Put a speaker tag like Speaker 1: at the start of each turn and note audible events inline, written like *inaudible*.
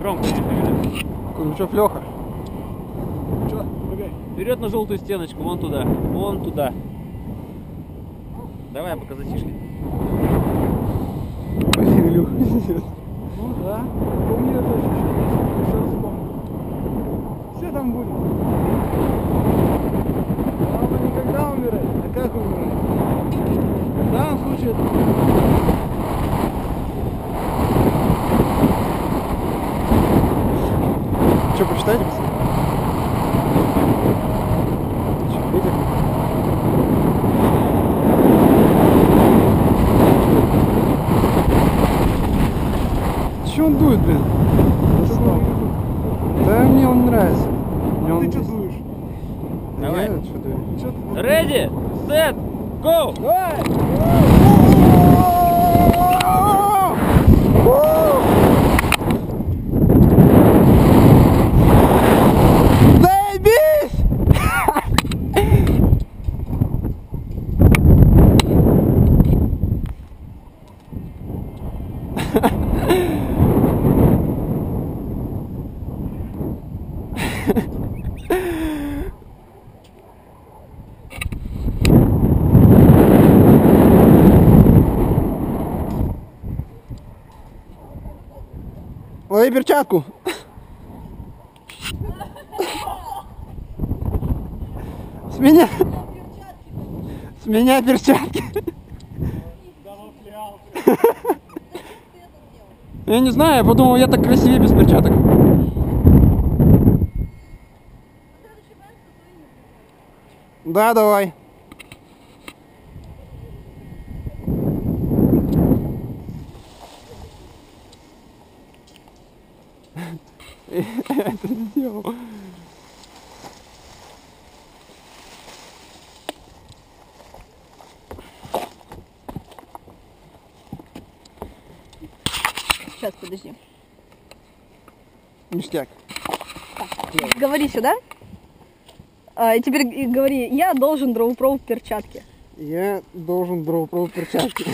Speaker 1: Громко.
Speaker 2: Ну что, Леха?
Speaker 3: Че.
Speaker 1: Вперед на желтую стеночку, вон туда. Вон туда. Давай, пока затишье.
Speaker 2: Блин, Илюх.
Speaker 3: Ну да. Помни это ощущение. Еще. Все там будет.
Speaker 2: Что? Чё, ветер? Че он дует, блин? Достал. Да мне он нравится. Мне он
Speaker 3: ты что дуешь?
Speaker 1: Давай.
Speaker 2: Я что дую?
Speaker 1: Ready, set, go!
Speaker 3: Давай!
Speaker 2: Лови перчатку. С меня. С меня перчатки. Я не знаю, я подумал, я так красивее без перчаток. Да, давай. Это *laughs* сделал.
Speaker 4: Сейчас, подожди.
Speaker 2: Ништяк.
Speaker 4: Говори сюда. А, и теперь говори, я должен дровопровод в перчатке.
Speaker 2: Я должен дровопровод перчатки.